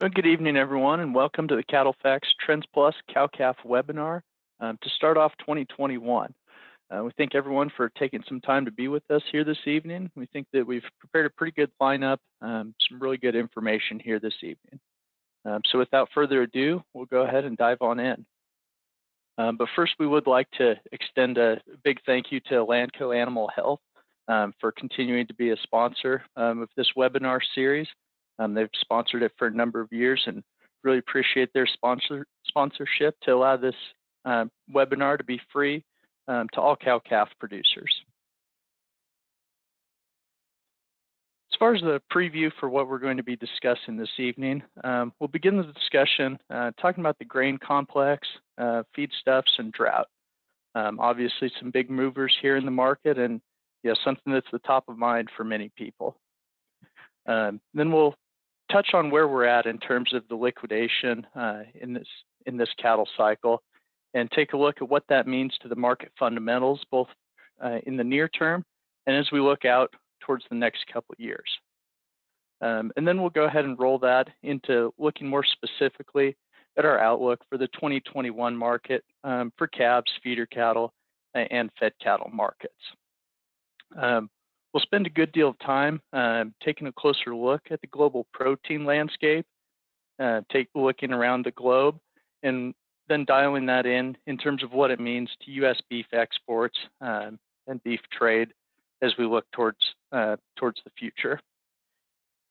Good evening, everyone, and welcome to the CattleFax Trends Plus Cow-Calf webinar um, to start off 2021. Uh, we thank everyone for taking some time to be with us here this evening. We think that we've prepared a pretty good lineup, um, some really good information here this evening. Um, so without further ado, we'll go ahead and dive on in. Um, but first, we would like to extend a big thank you to Elanco Animal Health um, for continuing to be a sponsor um, of this webinar series. Um, they've sponsored it for a number of years and really appreciate their sponsor sponsorship to allow this uh, webinar to be free um, to all cow-calf producers. As far as the preview for what we're going to be discussing this evening, um, we'll begin the discussion uh, talking about the grain complex, uh, feedstuffs, and drought. Um, obviously, some big movers here in the market and yeah, something that's the top of mind for many people. Um, then we'll touch on where we're at in terms of the liquidation uh, in this in this cattle cycle, and take a look at what that means to the market fundamentals, both uh, in the near term and as we look out towards the next couple of years. Um, and then we'll go ahead and roll that into looking more specifically at our outlook for the 2021 market um, for calves, feeder cattle, and fed cattle markets. Um, We'll spend a good deal of time uh, taking a closer look at the global protein landscape, uh, take looking around the globe, and then dialing that in in terms of what it means to U.S. beef exports um, and beef trade as we look towards uh, towards the future.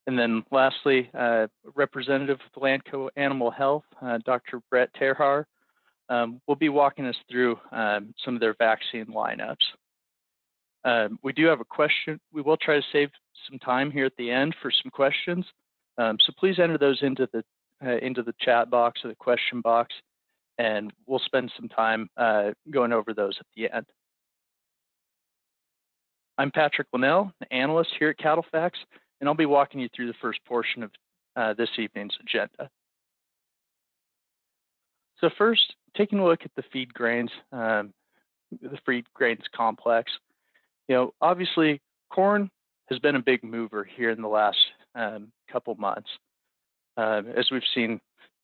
And then lastly, uh, representative of Elanco Animal Health, uh, Dr. Brett Terhaar, um, will be walking us through um, some of their vaccine lineups. Um, we do have a question. We will try to save some time here at the end for some questions. Um, so please enter those into the uh, into the chat box or the question box, and we'll spend some time uh, going over those at the end. I'm Patrick Linnell, an analyst here at CattleFax, and I'll be walking you through the first portion of uh, this evening's agenda. So first, taking a look at the feed grains, um, the feed grains complex you know, obviously corn has been a big mover here in the last um, couple months. Uh, as we've seen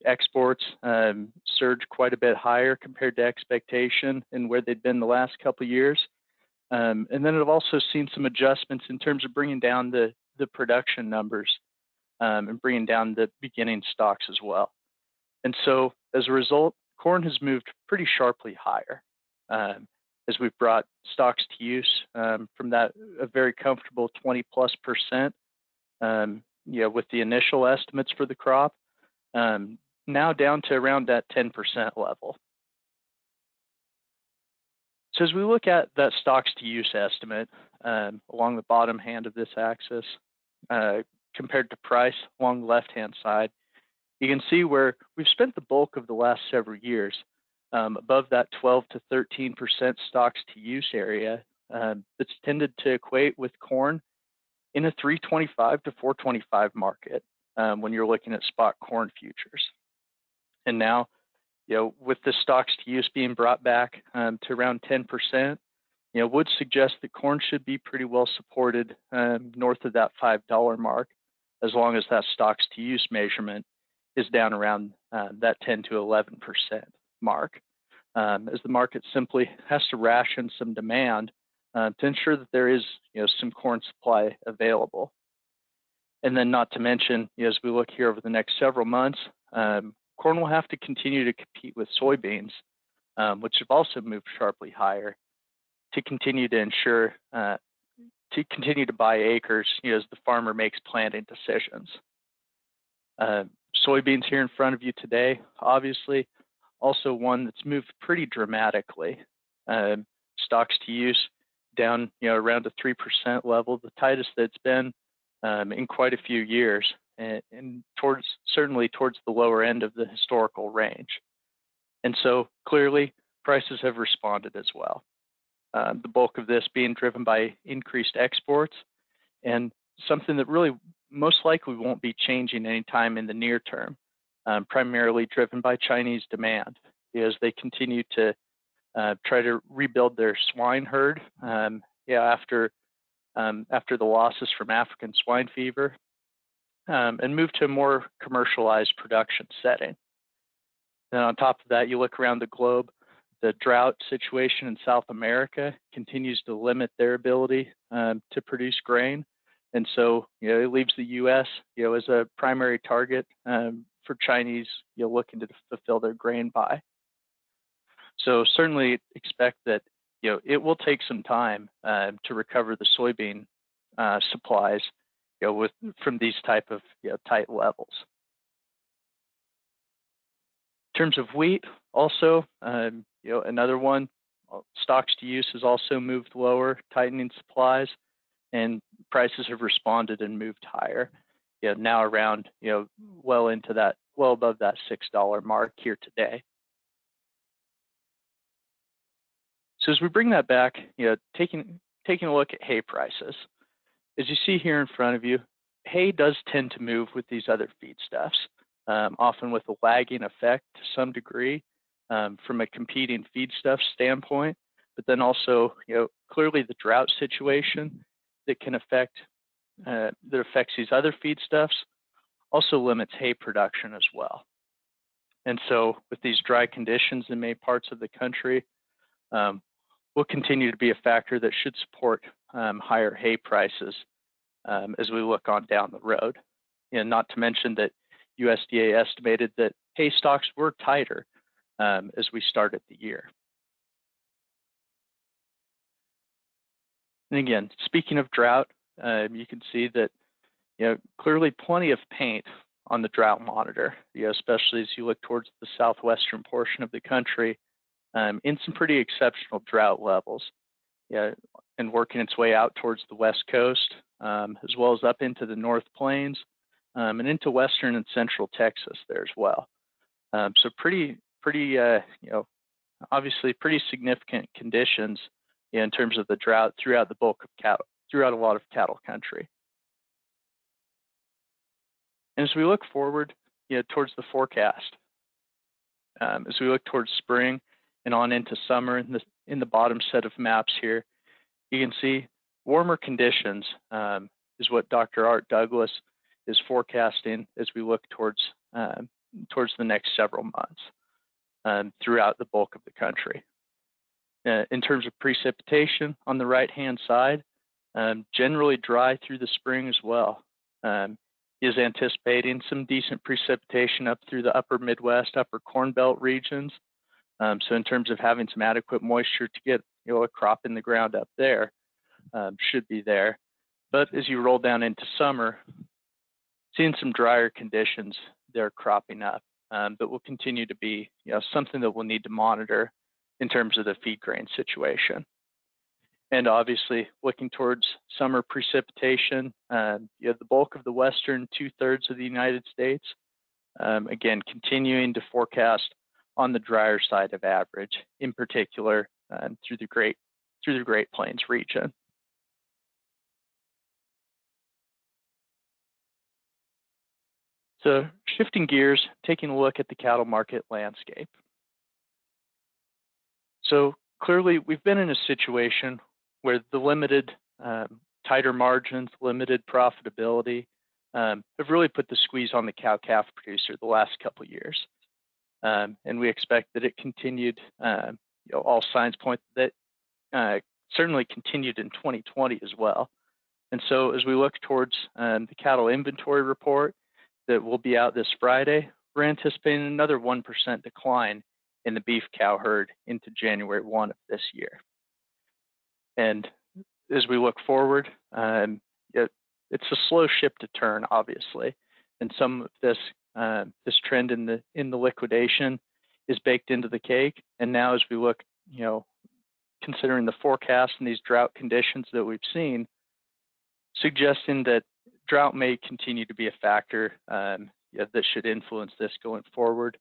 exports um, surge quite a bit higher compared to expectation and where they'd been the last couple years. Um, and then I've also seen some adjustments in terms of bringing down the, the production numbers um, and bringing down the beginning stocks as well. And so as a result, corn has moved pretty sharply higher. Um, as we've brought stocks to use um, from that a very comfortable 20 plus percent, um, you know, with the initial estimates for the crop, um, now down to around that 10% level. So as we look at that stocks to use estimate um, along the bottom hand of this axis, uh, compared to price along the left-hand side, you can see where we've spent the bulk of the last several years um, above that 12 to 13% stocks to use area um, that's tended to equate with corn in a 325 to 425 market um, when you're looking at spot corn futures. And now, you know, with the stocks to use being brought back um, to around 10%, you know, would suggest that corn should be pretty well supported um, north of that $5 mark, as long as that stocks to use measurement is down around uh, that 10 to 11% mark, um, as the market simply has to ration some demand uh, to ensure that there is you know, some corn supply available. And then not to mention, you know, as we look here over the next several months, um, corn will have to continue to compete with soybeans, um, which have also moved sharply higher, to continue to ensure uh, to continue to buy acres you know, as the farmer makes planting decisions. Uh, soybeans here in front of you today, obviously, also one that's moved pretty dramatically. Uh, stocks to use down, you know, around a 3% level, the tightest that's been um, in quite a few years, and, and, towards certainly towards the lower end of the historical range. And so clearly, prices have responded as well. Uh, the bulk of this being driven by increased exports and something that really most likely won't be changing anytime in the near term um, primarily driven by Chinese demand as they continue to uh, try to rebuild their swine herd. Um, yeah, after um, after the losses from African swine fever, um, and move to a more commercialized production setting. Then on top of that, you look around the globe, the drought situation in South America continues to limit their ability um, to produce grain. And so, you know, it leaves the U.S., you know, as a primary target um, for Chinese, you know, looking to fulfill their grain buy. So certainly expect that, you know, it will take some time uh, to recover the soybean uh, supplies, you know, with from these type of you know, tight levels. In terms of wheat, also, um, you know, another one, uh, stocks to use has also moved lower, tightening supplies, and prices have responded and moved higher. You know, now around, you know, well into that, well above that $6 mark here today. So as we bring that back, you know, taking taking a look at hay prices, as you see here in front of you, hay does tend to move with these other feedstuffs, um, often with a lagging effect to some degree um, from a competing feedstuff standpoint, but then also, you know, clearly the drought situation that can affect, uh, that affects these other feedstuffs also limits hay production as well. And so with these dry conditions in many parts of the country, um, will continue to be a factor that should support um, higher hay prices um, as we look on down the road. And not to mention that USDA estimated that hay stocks were tighter um, as we started the year. And again, speaking of drought, um, you can see that you know clearly plenty of paint on the drought monitor, you know, especially as you look towards the southwestern portion of the country um, in some pretty exceptional drought levels. Yeah, and working its way out towards the west coast, um, as well as up into the North Plains um, and into western and central Texas there as well. Um, so pretty, pretty, uh, you know, obviously pretty significant conditions in terms of the drought throughout the bulk of throughout a lot of cattle country. And as we look forward, you know, towards the forecast, um, as we look towards spring and on into summer in the in the bottom set of maps here, you can see warmer conditions um, is what Dr. Art Douglas is forecasting as we look towards um, towards the next several months um, throughout the bulk of the country. Uh, in terms of precipitation on the right hand side, um, generally dry through the spring as well. Um, is anticipating some decent precipitation up through the upper Midwest, upper Corn Belt regions. Um, so in terms of having some adequate moisture to get you know a crop in the ground up there, um, should be there. But as you roll down into summer, seeing some drier conditions, they're cropping up. Um, but will continue to be you know something that we'll need to monitor in terms of the feed grain situation. And obviously, looking towards summer precipitation, um, you have the bulk of the western two thirds of the United States. Um, again, continuing to forecast on the drier side of average, in particular um, through the Great through the Great Plains region. So shifting gears, taking a look at the cattle market landscape. So clearly we've been in a situation where the limited um, tighter margins, limited profitability um, have really put the squeeze on the cow-calf producer the last couple years. Um, and we expect that it continued, uh, you know, all signs point that uh, certainly continued in 2020 as well. And so as we look towards um, the cattle inventory report that will be out this Friday, we're anticipating another 1% decline in the beef cow herd into January 1 of this year. And as we look forward, um, it, it's a slow ship to turn, obviously, and some of this uh, this trend in the in the liquidation is baked into the cake. And now, as we look, you know, considering the forecast and these drought conditions that we've seen, suggesting that drought may continue to be a factor um, yeah, that should influence this going forward,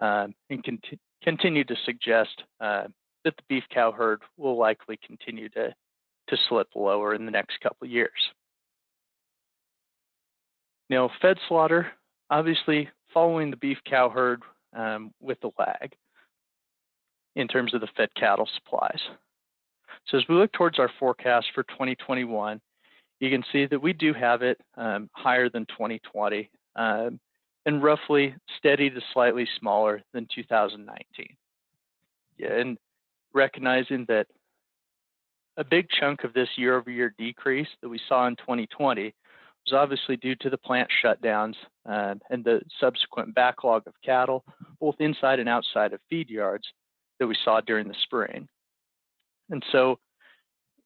um, and cont- continue to suggest uh, that the beef cow herd will likely continue to, to slip lower in the next couple of years. Now, fed slaughter, obviously following the beef cow herd um, with the lag in terms of the fed cattle supplies. So as we look towards our forecast for 2021, you can see that we do have it um, higher than 2020 um, and roughly steady to slightly smaller than 2019. Yeah, and recognizing that a big chunk of this year-over-year decrease that we saw in 2020 was obviously due to the plant shutdowns uh, and the subsequent backlog of cattle, both inside and outside of feed yards that we saw during the spring. And so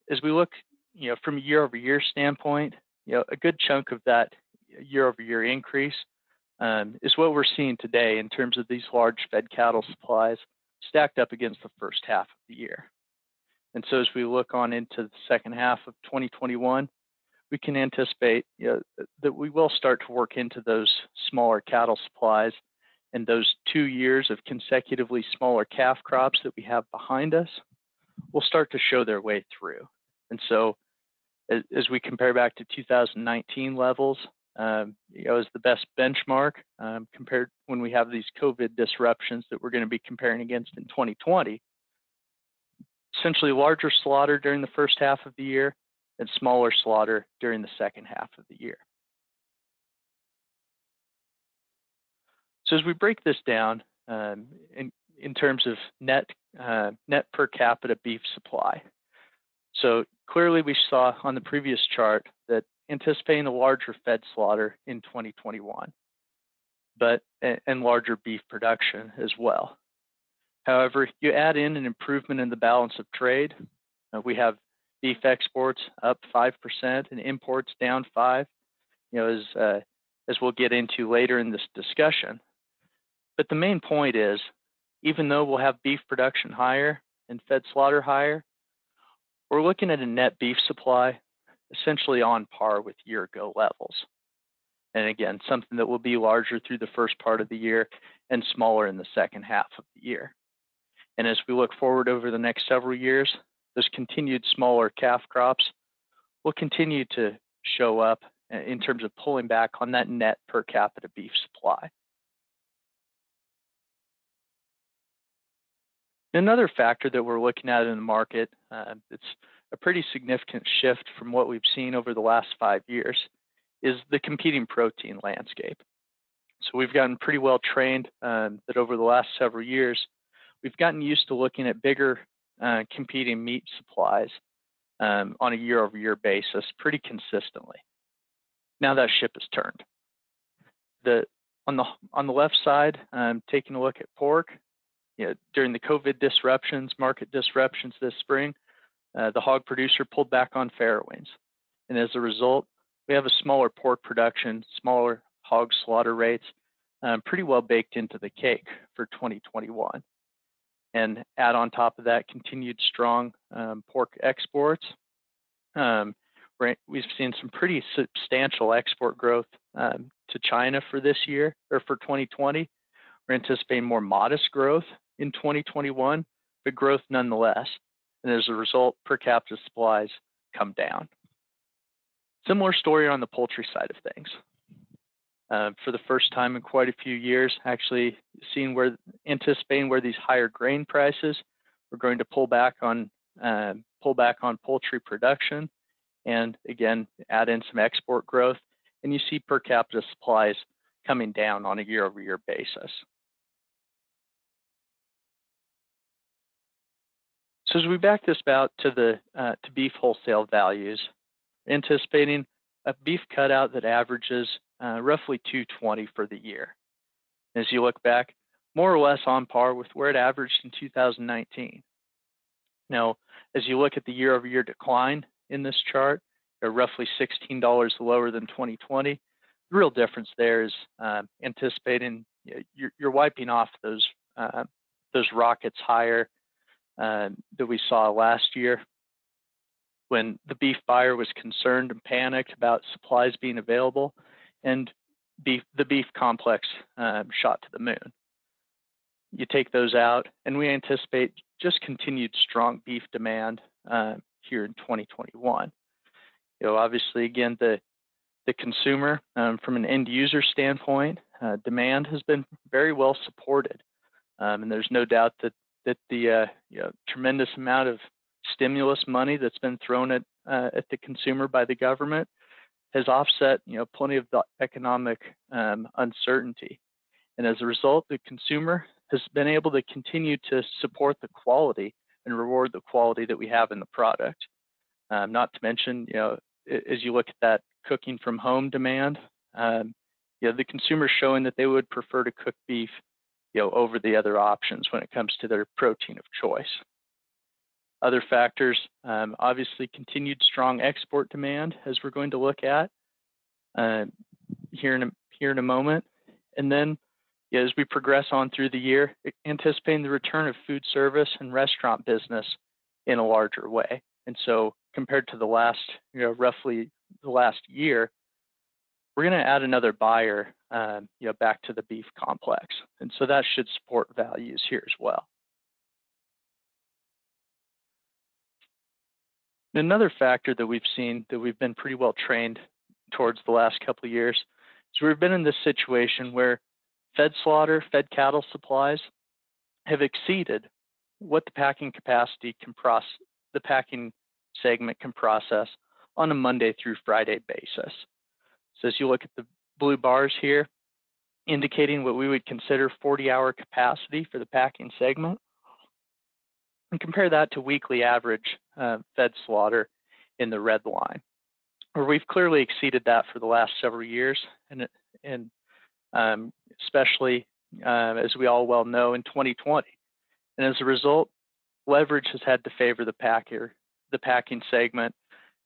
as we look, you know, from a year-over-year standpoint, you know, a good chunk of that year-over-year increase um, is what we're seeing today in terms of these large fed cattle supplies stacked up against the first half of the year. And so as we look on into the second half of 2021, we can anticipate you know, that we will start to work into those smaller cattle supplies and those two years of consecutively smaller calf crops that we have behind us will start to show their way through. And so as, as we compare back to 2019 levels, um, you know, as the best benchmark um, compared when we have these COVID disruptions that we're going to be comparing against in 2020. Essentially larger slaughter during the first half of the year and smaller slaughter during the second half of the year. So as we break this down um, in, in terms of net, uh, net per capita beef supply. So clearly we saw on the previous chart that anticipating a larger fed slaughter in 2021, but and larger beef production as well. However, you add in an improvement in the balance of trade. Uh, we have beef exports up 5% and imports down 5 you know as uh, as we'll get into later in this discussion but the main point is even though we'll have beef production higher and fed slaughter higher we're looking at a net beef supply essentially on par with year ago levels and again something that will be larger through the first part of the year and smaller in the second half of the year and as we look forward over the next several years those continued smaller calf crops will continue to show up in terms of pulling back on that net per capita beef supply. Another factor that we're looking at in the market, uh, it's a pretty significant shift from what we've seen over the last five years, is the competing protein landscape. So we've gotten pretty well trained um, that over the last several years, we've gotten used to looking at bigger uh, competing meat supplies um, on a year-over-year basis pretty consistently. Now that ship has turned. The on the on the left side, um, taking a look at pork. You know, during the COVID disruptions, market disruptions this spring, uh, the hog producer pulled back on farrowings, and as a result, we have a smaller pork production, smaller hog slaughter rates, um, pretty well baked into the cake for 2021 and add on top of that continued strong um, pork exports. Um, we've seen some pretty substantial export growth um, to China for this year or for 2020. We're anticipating more modest growth in 2021, but growth nonetheless. And as a result, per capita supplies come down. Similar story on the poultry side of things. Uh, for the first time in quite a few years, actually seeing where anticipating where these higher grain prices we're going to pull back on uh, pull back on poultry production, and again add in some export growth, and you see per capita supplies coming down on a year-over-year basis. So as we back this out to the uh, to beef wholesale values, anticipating a beef cutout that averages uh, roughly 220 for the year. As you look back, more or less on par with where it averaged in 2019. Now, as you look at the year-over-year decline in this chart, they're roughly $16 lower than 2020. The real difference there is uh, anticipating you're, you're, wiping off those uh, those rockets higher uh, that we saw last year when the beef buyer was concerned and panicked about supplies being available and beef, the beef complex um, shot to the moon. You take those out, and we anticipate just continued strong beef demand uh, here in 2021. You know, obviously, again, the the consumer, um, from an end user standpoint, uh, demand has been very well supported, um, and there's no doubt that that the uh, you know, tremendous amount of stimulus money that's been thrown at uh, at the consumer by the government has offset, you know, plenty of the economic um, uncertainty. And as a result, the consumer has been able to continue to support the quality and reward the quality that we have in the product. Um, not to mention, you know, as you look at that cooking from home demand, um, you know, the consumer showing that they would prefer to cook beef, you know, over the other options when it comes to their protein of choice. Other factors, um, obviously continued strong export demand as we're going to look at uh, here, in a, here in a moment. And then as we progress on through the year, anticipating the return of food service and restaurant business in a larger way. And so compared to the last, you know, roughly the last year, we're going to add another buyer, um, you know, back to the beef complex. And so that should support values here as well. Another factor that we've seen that we've been pretty well trained towards the last couple of years is we've been in this situation where fed slaughter, fed cattle supplies have exceeded what the packing capacity can process, the packing segment can process on a Monday through Friday basis. So as you look at the blue bars here, indicating what we would consider 40 hour capacity for the packing segment, and compare that to weekly average uh, fed slaughter in the red line, where we've clearly exceeded that for the last several years, and, and um, especially uh, as we all well know in 2020. And as a result, leverage has had to favor the packer, the packing segment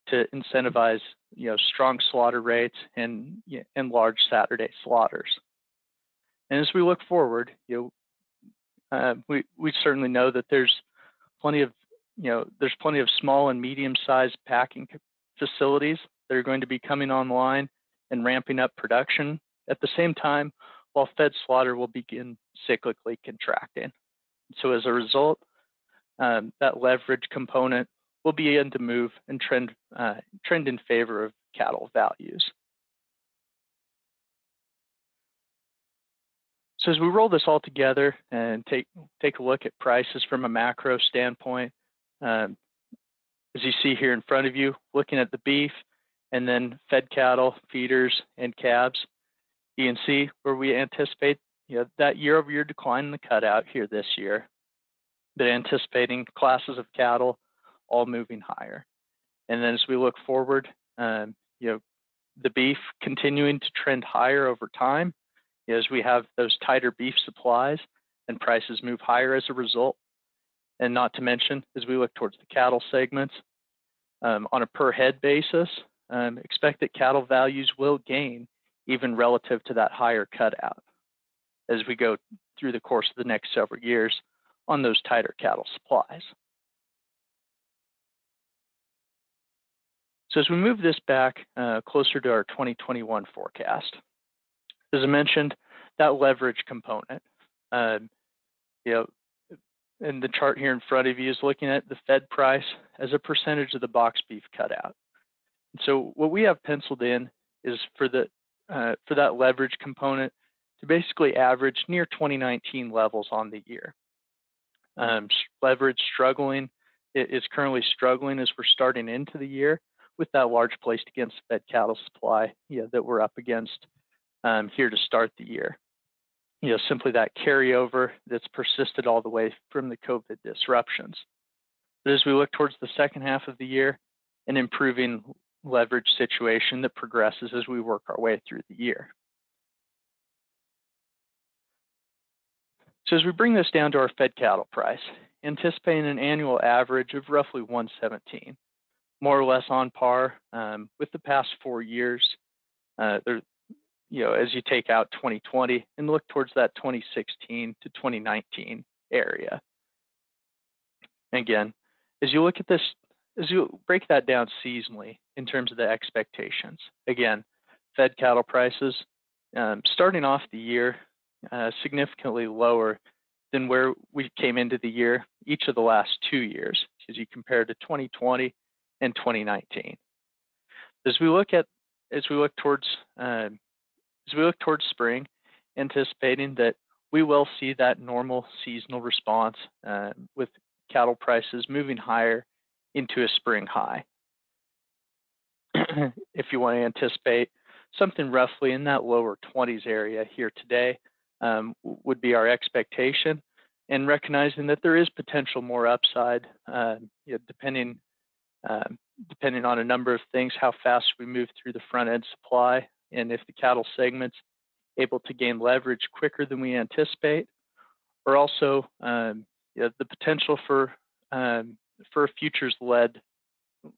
to incentivize you know strong slaughter rates and and large Saturday slaughters. And as we look forward, you know, uh, we we certainly know that there's plenty of, you know, there's plenty of small and medium-sized packing facilities that are going to be coming online and ramping up production at the same time, while fed slaughter will begin cyclically contracting. So as a result, um, that leverage component will begin to move and trend uh, trend in favor of cattle values. So as we roll this all together and take take a look at prices from a macro standpoint, um, as you see here in front of you, looking at the beef and then fed cattle, feeders, and calves, you can see where we anticipate you know, that year-over-year decline in the cutout here this year, but anticipating classes of cattle all moving higher. And then as we look forward, um, you know, the beef continuing to trend higher over time, as we have those tighter beef supplies and prices move higher as a result. And not to mention, as we look towards the cattle segments, um, on a per head basis, um, expect that cattle values will gain even relative to that higher cutout as we go through the course of the next several years on those tighter cattle supplies. So as we move this back uh, closer to our 2021 forecast, as I mentioned, that leverage component, um, you know, and the chart here in front of you is looking at the Fed price as a percentage of the box beef cutout. So what we have penciled in is for the uh, for that leverage component to basically average near 2019 levels on the year. Um, leverage struggling is currently struggling as we're starting into the year with that large placed against fed cattle supply yeah, that we're up against um, here to start the year. You know, simply that carryover that's persisted all the way from the COVID disruptions. But as we look towards the second half of the year, an improving leverage situation that progresses as we work our way through the year. So as we bring this down to our fed cattle price, anticipating an annual average of roughly 117, more or less on par um, with the past four years. Uh, there, you know, as you take out 2020 and look towards that 2016 to 2019 area. Again, as you look at this, as you break that down seasonally in terms of the expectations, again, fed cattle prices um, starting off the year uh, significantly lower than where we came into the year each of the last two years as you compare to 2020 and 2019. As we look at as we look towards uh, as we look towards spring, anticipating that we will see that normal seasonal response uh, with cattle prices moving higher into a spring high. if you want to anticipate something roughly in that lower 20s area here today um, would be our expectation and recognizing that there is potential more upside uh, you know, depending uh, depending on a number of things how fast we move through the front end supply and if the cattle segment's able to gain leverage quicker than we anticipate or also um, you know, the potential for um, for futures led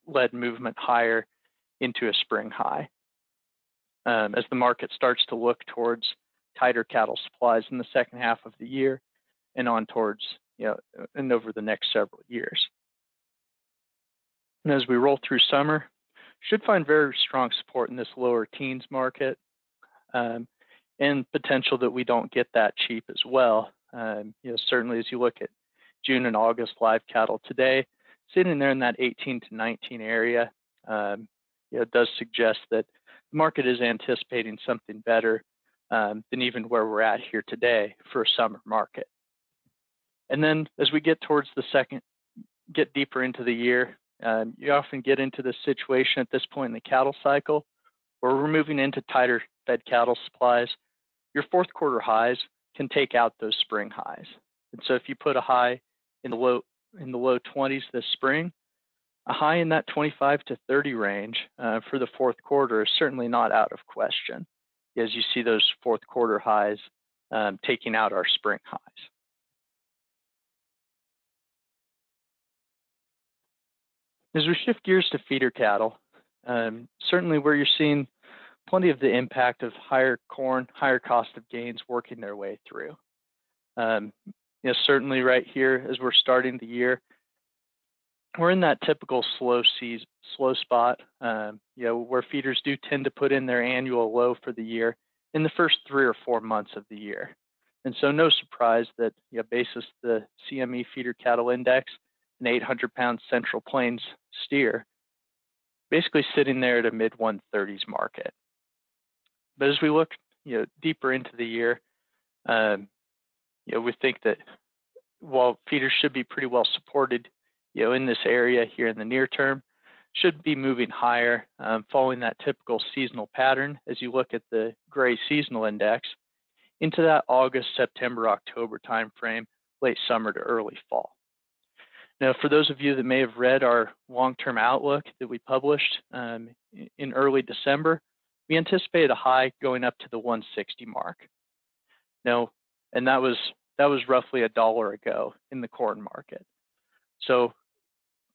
led movement higher into a spring high um, as the market starts to look towards tighter cattle supplies in the second half of the year and on towards, you know, and over the next several years. And as we roll through summer, should find very strong support in this lower teens market um, and potential that we don't get that cheap as well. Um, you know, certainly as you look at June and August live cattle today, sitting there in that 18 to 19 area, um, you know, does suggest that the market is anticipating something better um, than even where we're at here today for a summer market. And then as we get towards the second, get deeper into the year, um, you often get into this situation at this point in the cattle cycle where we're moving into tighter fed cattle supplies. Your fourth quarter highs can take out those spring highs. And so if you put a high in the low in the low 20s this spring, a high in that 25 to 30 range uh, for the fourth quarter is certainly not out of question as you see those fourth quarter highs um, taking out our spring highs. As we shift gears to feeder cattle, um, certainly where you're seeing plenty of the impact of higher corn, higher cost of gains working their way through. Um, you know, certainly right here as we're starting the year, we're in that typical slow season, slow spot, um, you know, where feeders do tend to put in their annual low for the year in the first three or four months of the year. And so no surprise that, you know, basis the CME feeder cattle index, an 800 pound central plains steer, basically sitting there at a mid 130s market. But as we look, you know, deeper into the year, um, you know, we think that while feeders should be pretty well supported you know, in this area here in the near term should be moving higher, um, following that typical seasonal pattern as you look at the gray seasonal index into that August, September, October timeframe, late summer to early fall. Now, for those of you that may have read our long-term outlook that we published um, in early December, we anticipated a high going up to the 160 mark. Now, and that was that was roughly a dollar ago in the corn market. So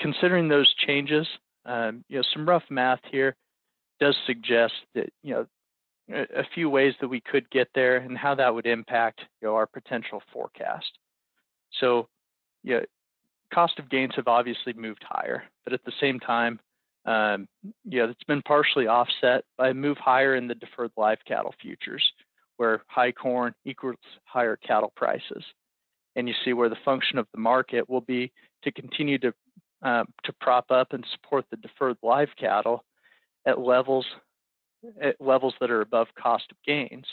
considering those changes, um, you know, some rough math here does suggest that, you know, a, few ways that we could get there and how that would impact, you know, our potential forecast. So, yeah, cost of gains have obviously moved higher, but at the same time, um, yeah, it's been partially offset by a move higher in the deferred live cattle futures, where high corn equals higher cattle prices. And you see where the function of the market will be to continue to uh, to prop up and support the deferred live cattle at levels at levels that are above cost of gains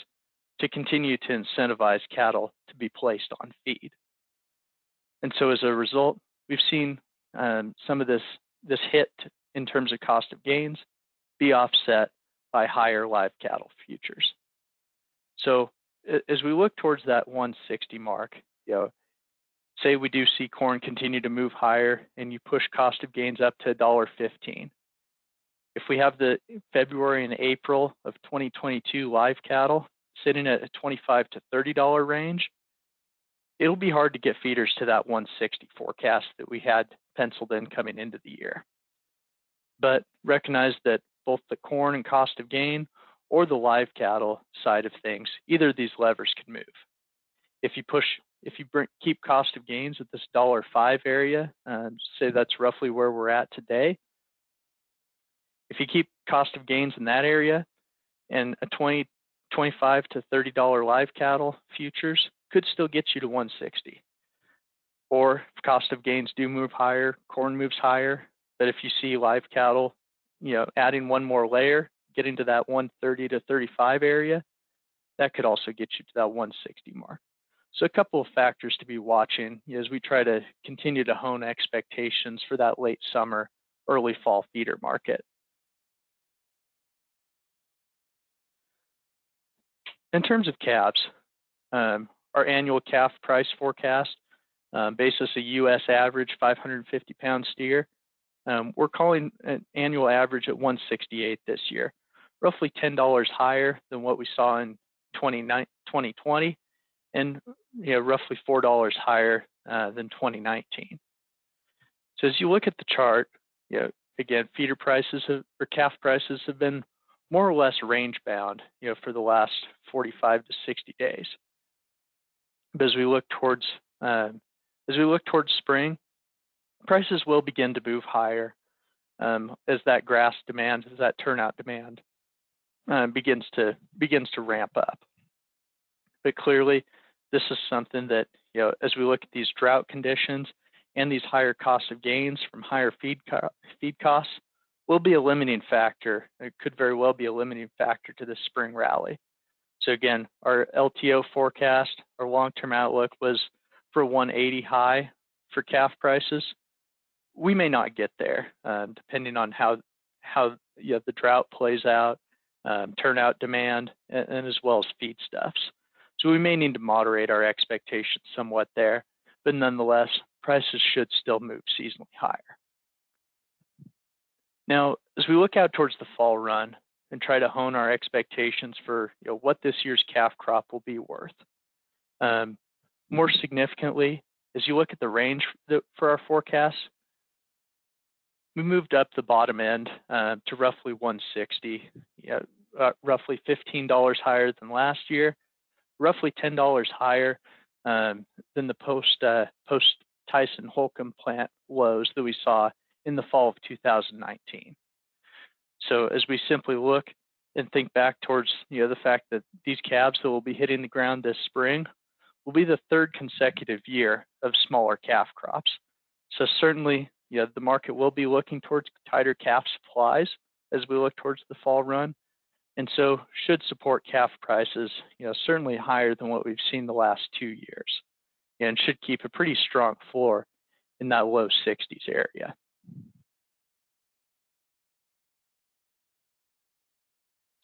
to continue to incentivize cattle to be placed on feed. And so as a result, we've seen um, some of this this hit in terms of cost of gains be offset by higher live cattle futures. So as we look towards that 160 mark, you know, say we do see corn continue to move higher and you push cost of gains up to $1.15. If we have the February and April of 2022 live cattle sitting at a 25 to $30 range, it'll be hard to get feeders to that 160 forecast that we had penciled in coming into the year. But recognize that both the corn and cost of gain or the live cattle side of things, either of these levers can move. If you push if you bring, keep cost of gains at this dollar five area, uh, say that's roughly where we're at today. If you keep cost of gains in that area and a 20, 25 to $30 live cattle futures could still get you to 160. Or cost of gains do move higher, corn moves higher, that if you see live cattle, you know, adding one more layer, getting to that 130 to 35 area, that could also get you to that 160 mark. So a couple of factors to be watching as we try to continue to hone expectations for that late summer, early fall feeder market. In terms of calves, um, our annual calf price forecast um, basis a U.S. average 550 pound steer. Um, we're calling an annual average at 168 this year, roughly $10 higher than what we saw in 2020, and you know, roughly $4 higher uh, than 2019. So as you look at the chart, you know, again, feeder prices have, or calf prices have been more or less range bound, you know, for the last 45 to 60 days. But as we look towards uh, as we look towards spring, prices will begin to move higher um, as that grass demand, as that turnout demand uh, begins to begins to ramp up. But clearly, this is something that you know as we look at these drought conditions and these higher costs of gains from higher feed co feed costs will be a limiting factor. It could very well be a limiting factor to the spring rally. So again, our LTO forecast, our long-term outlook was for 180 high for calf prices. We may not get there, uh, depending on how how you know, the drought plays out, um, turnout demand, and, and, as well as feedstuffs. So we may need to moderate our expectations somewhat there, but nonetheless, prices should still move seasonally higher. Now, as we look out towards the fall run and try to hone our expectations for you know, what this year's calf crop will be worth, um, more significantly, as you look at the range for our forecast, we moved up the bottom end uh, to roughly 160, you know, uh, roughly $15 higher than last year, roughly $10 higher um, than the post uh, post Tyson Holcomb plant lows that we saw in the fall of 2019. So as we simply look and think back towards you know the fact that these calves that will be hitting the ground this spring will be the third consecutive year of smaller calf crops. So certainly, yeah, the market will be looking towards tighter calf supplies as we look towards the fall run, and so should support calf prices, you know, certainly higher than what we've seen the last two years, and should keep a pretty strong floor in that low 60s area.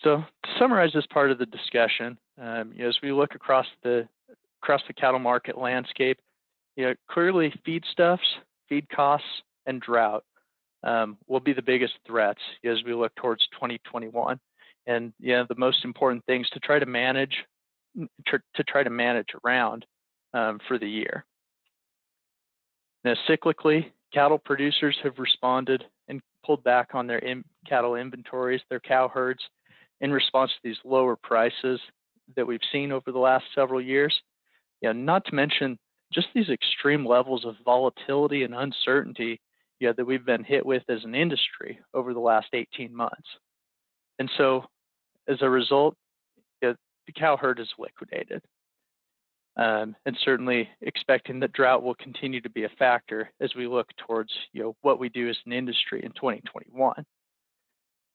So to summarize this part of the discussion, um, you know, as we look across the across the cattle market landscape, you know, clearly feedstuffs, feed costs, and drought um, will be the biggest threats as we look towards 2021. And you know, the most important things to try to manage to, try to manage around um, for the year. Now, cyclically, cattle producers have responded and pulled back on their in, cattle inventories, their cow herds, in response to these lower prices that we've seen over the last several years. Yeah, not to mention just these extreme levels of volatility and uncertainty yeah, that we've been hit with as an industry over the last 18 months. And so as a result, yeah, the cow herd is liquidated. Um, and certainly expecting that drought will continue to be a factor as we look towards you know what we do as an industry in 2021.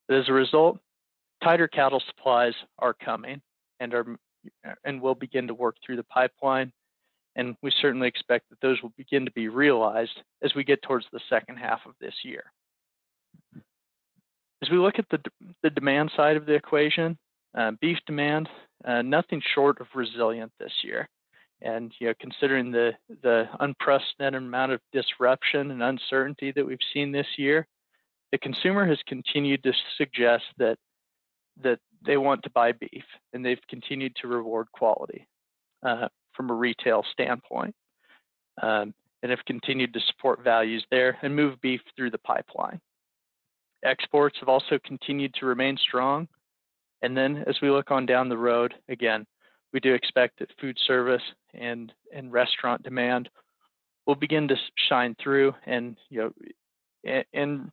But as a result, tighter cattle supplies are coming and are and will begin to work through the pipeline. And we certainly expect that those will begin to be realized as we get towards the second half of this year. As we look at the, the demand side of the equation, uh, beef demand, uh, nothing short of resilient this year. And you know, considering the, the unprecedented amount of disruption and uncertainty that we've seen this year, the consumer has continued to suggest that that they want to buy beef, and they've continued to reward quality uh, from a retail standpoint, um, and have continued to support values there and move beef through the pipeline. Exports have also continued to remain strong, and then as we look on down the road, again, we do expect that food service and and restaurant demand will begin to shine through, and you know, and, and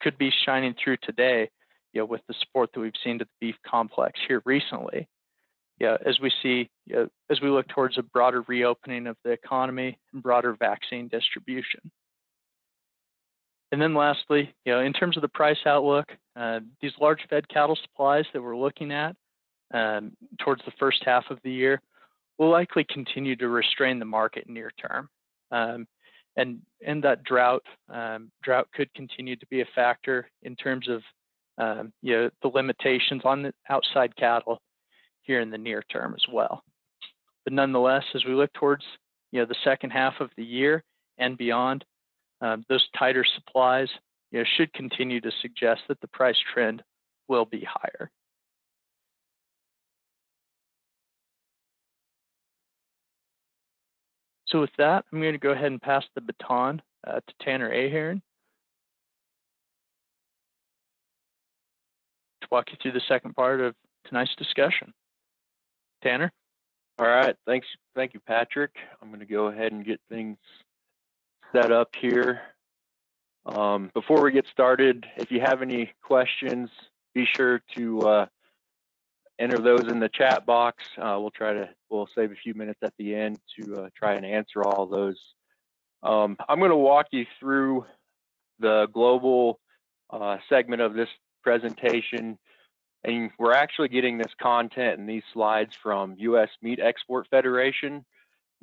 could be shining through today you know, with the support that we've seen to the beef complex here recently, yeah, as we see, you know, as we look towards a broader reopening of the economy and broader vaccine distribution. And then lastly, you know, in terms of the price outlook, uh, these large fed cattle supplies that we're looking at um, towards the first half of the year will likely continue to restrain the market near term. Um, and, and that drought, um, drought could continue to be a factor in terms of um, you know, the limitations on the outside cattle here in the near term as well. But nonetheless, as we look towards you know the second half of the year and beyond, um, those tighter supplies you know, should continue to suggest that the price trend will be higher. So with that, I'm going to go ahead and pass the baton uh, to Tanner Aherin to walk you through the second part of tonight's discussion. Tanner? All right, thanks. Thank you, Patrick. I'm going to go ahead and get things set up here. Um, before we get started, if you have any questions, be sure to uh, enter those in the chat box. Uh, we'll try to, we'll save a few minutes at the end to uh, try and answer all those. Um, I'm going to walk you through the global uh, segment of this presentation. And we're actually getting this content and these slides from U.S. Meat Export Federation.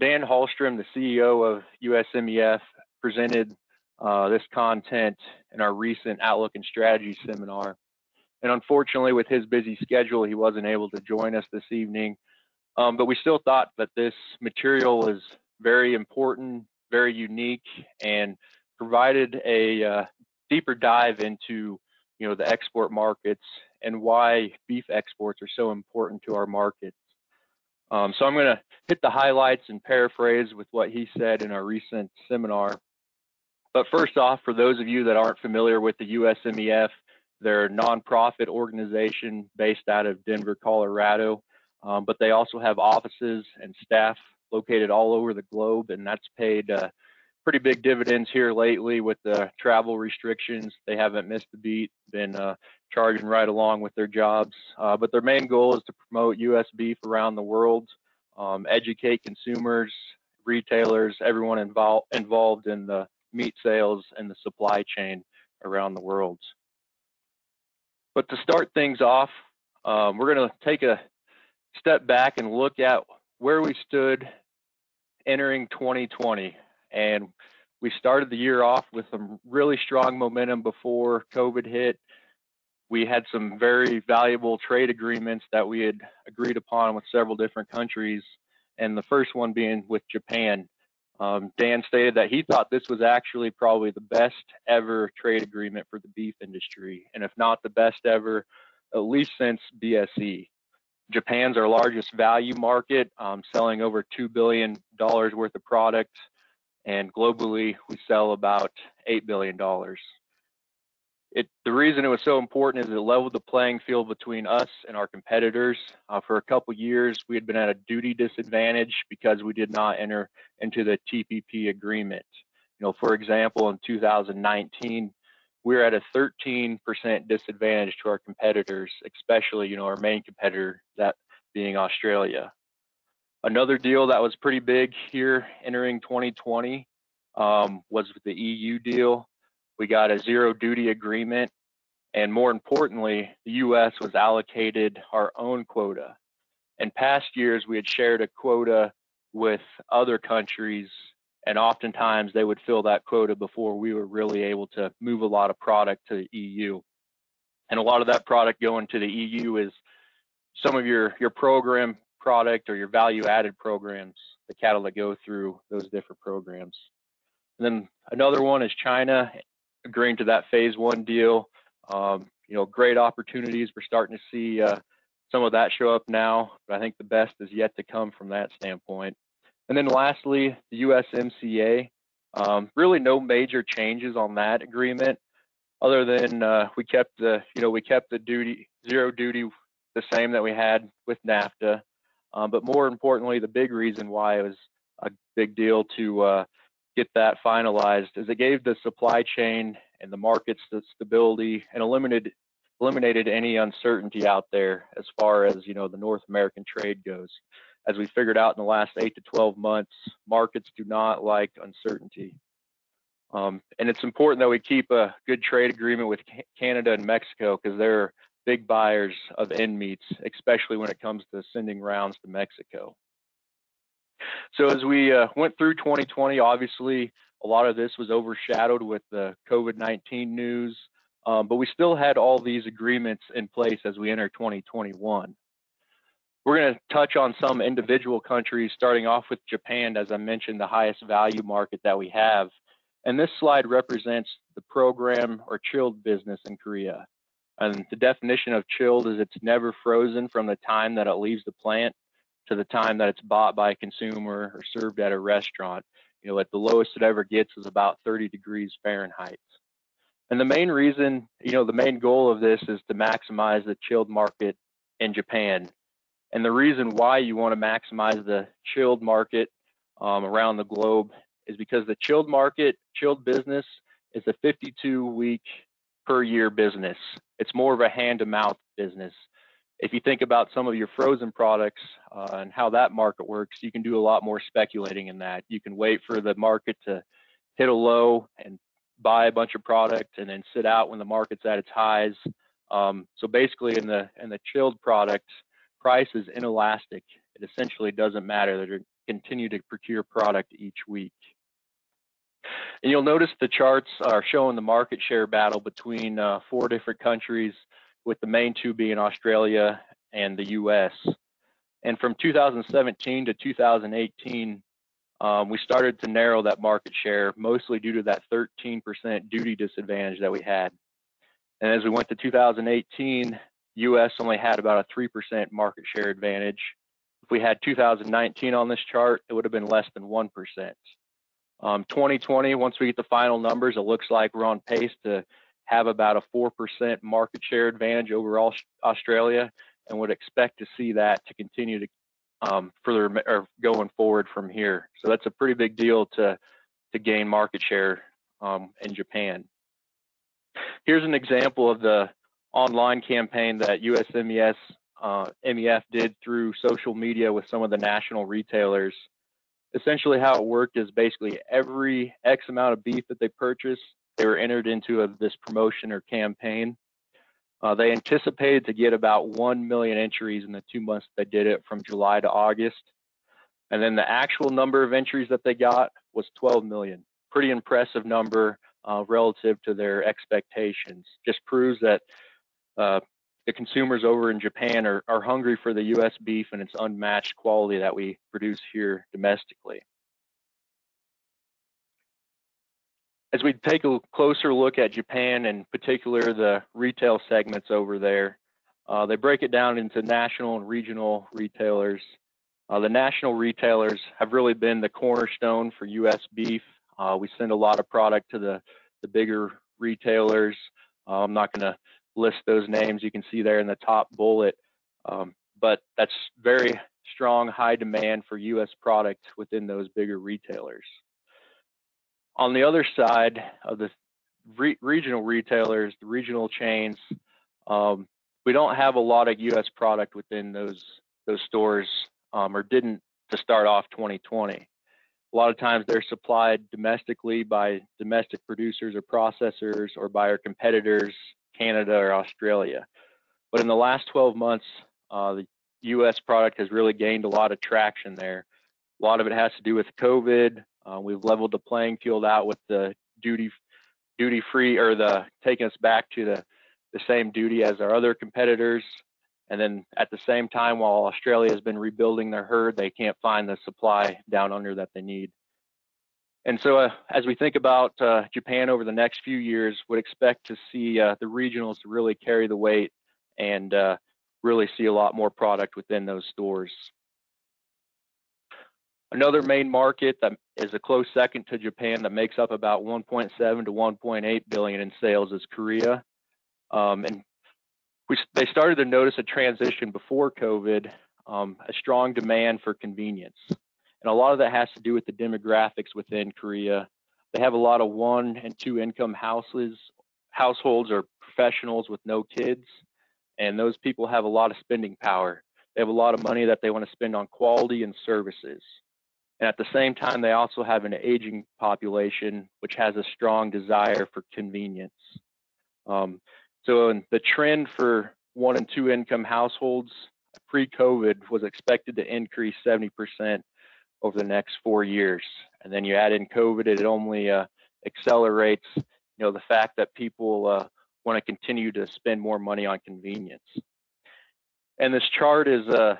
Dan Halstrom, the CEO of USMEF, presented uh, this content in our recent Outlook and Strategy seminar. And unfortunately, with his busy schedule, he wasn't able to join us this evening. Um, but we still thought that this material is very important, very unique, and provided a uh, deeper dive into you know the export markets and why beef exports are so important to our markets. Um, so I'm going to hit the highlights and paraphrase with what he said in our recent seminar. But first off, for those of you that aren't familiar with the USMEF, they're a nonprofit organization based out of Denver, Colorado, um, but they also have offices and staff located all over the globe, and that's paid uh, pretty big dividends here lately with the travel restrictions. They haven't missed a beat, been uh, charging right along with their jobs. Uh, but their main goal is to promote U.S. beef around the world, um, educate consumers, retailers, everyone involved involved in the meat sales and the supply chain around the world. But to start things off, um, we're going to take a step back and look at where we stood entering 2020 and we started the year off with some really strong momentum before COVID hit. We had some very valuable trade agreements that we had agreed upon with several different countries, and the first one being with Japan. Um, Dan stated that he thought this was actually probably the best ever trade agreement for the beef industry, and if not the best ever, at least since BSE. Japan's our largest value market, um, selling over $2 billion worth of product and globally we sell about $8 billion. It, the reason it was so important is it leveled the playing field between us and our competitors. Uh, for a couple years, we had been at a duty disadvantage because we did not enter into the TPP agreement. You know, for example, in 2019, we were at a 13% disadvantage to our competitors, especially, you know, our main competitor, that being Australia. Another deal that was pretty big here entering 2020 um, was the EU deal. We got a zero duty agreement, and more importantly, the U.S. was allocated our own quota. In past years, we had shared a quota with other countries, and oftentimes they would fill that quota before we were really able to move a lot of product to the EU. And a lot of that product going to the EU is some of your your program product or your value added programs, the cattle that go through those different programs. And then another one is China agreeing to that phase one deal. Um, you know, great opportunities. We're starting to see uh, some of that show up now, but I think the best is yet to come from that standpoint. And then lastly, the USMCA. Um, really no major changes on that agreement other than uh, we kept the, you know, we kept the duty, zero duty the same that we had with NAFTA. Um, but more importantly, the big reason why it was a big deal to uh, get that finalized is it gave the supply chain and the markets the stability and eliminated eliminated any uncertainty out there as far as you know the North American trade goes. As we figured out in the last eight to 12 months, markets do not like uncertainty. Um, and it's important that we keep a good trade agreement with Canada and Mexico because they're big buyers of end meats, especially when it comes to sending rounds to Mexico. So as we uh, went through 2020, obviously a lot of this was overshadowed with the COVID-19 news, um, but we still had all these agreements in place as we enter 2021. We're going to touch on some individual countries, starting off with Japan, as I mentioned, the highest value market that we have. And this slide represents the program or chilled business in Korea. And the definition of chilled is it's never frozen from the time that it leaves the plant to the time that it's bought by a consumer or served at a restaurant. You know, at the lowest it ever gets is about 30 degrees Fahrenheit. And the main reason, you know, the main goal of this is to maximize the chilled market in Japan. And the reason why you want to maximize the chilled market um, around the globe is because the chilled market, chilled business is a 52 week per year business. It's more of a hand to mouth business. If you think about some of your frozen products uh, and how that market works, you can do a lot more speculating in that. You can wait for the market to hit a low and buy a bunch of product and then sit out when the market's at its highs. Um, so basically in the in the chilled product, price is inelastic. It essentially doesn't matter that you continue to procure product each week. And you'll notice the charts are showing the market share battle between uh, four different countries, with the main two being Australia and the US. And from 2017 to 2018, um, we started to narrow that market share, mostly due to that 13% duty disadvantage that we had. And as we went to 2018, US only had about a 3% market share advantage. If we had 2019 on this chart, it would have been less than 1%. Um, 2020, once we get the final numbers, it looks like we're on pace to have about a 4% market share advantage over Australia and would expect to see that to continue to um, further or going forward from here. So that's a pretty big deal to, to gain market share um, in Japan. Here's an example of the online campaign that USMES uh, MEF did through social media with some of the national retailers essentially how it worked is basically every X amount of beef that they purchased, they were entered into a, this promotion or campaign. Uh, they anticipated to get about 1 million entries in the two months they did it from July to August. And then the actual number of entries that they got was 12 million. Pretty impressive number uh, relative to their expectations. Just proves that uh, the consumers over in Japan are, are hungry for the U.S. beef and its unmatched quality that we produce here domestically. As we take a closer look at Japan, in particular the retail segments over there, uh, they break it down into national and regional retailers. Uh, the national retailers have really been the cornerstone for U.S. beef. Uh, we send a lot of product to the, the bigger retailers. Uh, I'm not going to list those names you can see there in the top bullet. Um, but that's very strong, high demand for U.S. product within those bigger retailers. On the other side of the re regional retailers, the regional chains, um, we don't have a lot of U.S. product within those those stores, um, or didn't to start off 2020. A lot of times they're supplied domestically by domestic producers or processors or by our competitors Canada or Australia. But in the last 12 months, uh, the U.S. product has really gained a lot of traction there. A lot of it has to do with COVID. Uh, we've leveled the playing field out with the duty duty free or the taking us back to the the same duty as our other competitors. And then at the same time, while Australia has been rebuilding their herd, they can't find the supply down under that they need. And so uh, as we think about uh, Japan over the next few years, would expect to see uh, the regionals really carry the weight and uh, really see a lot more product within those stores. Another main market that is a close second to Japan that makes up about 1.7 to 1.8 billion in sales is Korea. Um, and we, they started to notice a transition before COVID, um, a strong demand for convenience. And a lot of that has to do with the demographics within Korea. They have a lot of one and two income houses, households or professionals with no kids. And those people have a lot of spending power. They have a lot of money that they want to spend on quality and services. And at the same time, they also have an aging population, which has a strong desire for convenience. Um, so the trend for one and two income households pre-COVID was expected to increase 70% over the next four years. And then you add in COVID, it only uh, accelerates, you know, the fact that people uh, want to continue to spend more money on convenience. And this chart is a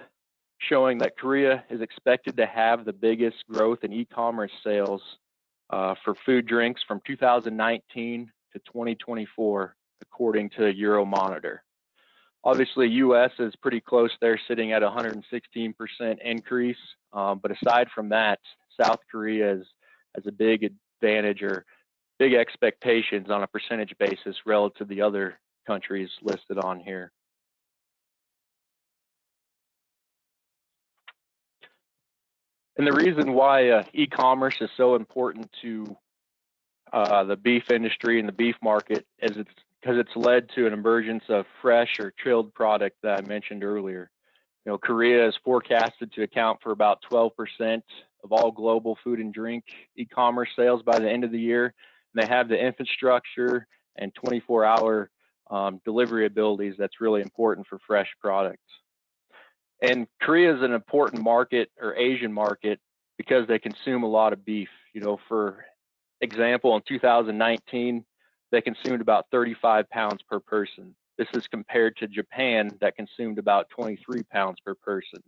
showing that Korea is expected to have the biggest growth in e-commerce sales uh, for food drinks from 2019 to 2024, according to Euromonitor. Obviously, U.S. is pretty close there, sitting at 116% increase. Um, but aside from that, South Korea is, has a big advantage or big expectations on a percentage basis relative to the other countries listed on here. And the reason why uh, e-commerce is so important to uh, the beef industry and the beef market is it's because it's led to an emergence of fresh or chilled product that I mentioned earlier. You know, Korea is forecasted to account for about 12% of all global food and drink e-commerce sales by the end of the year. And they have the infrastructure and 24-hour um, delivery abilities that's really important for fresh products. And Korea is an important market or Asian market because they consume a lot of beef. You know, for example, in 2019, they consumed about 35 pounds per person. This is compared to Japan that consumed about 23 pounds per person.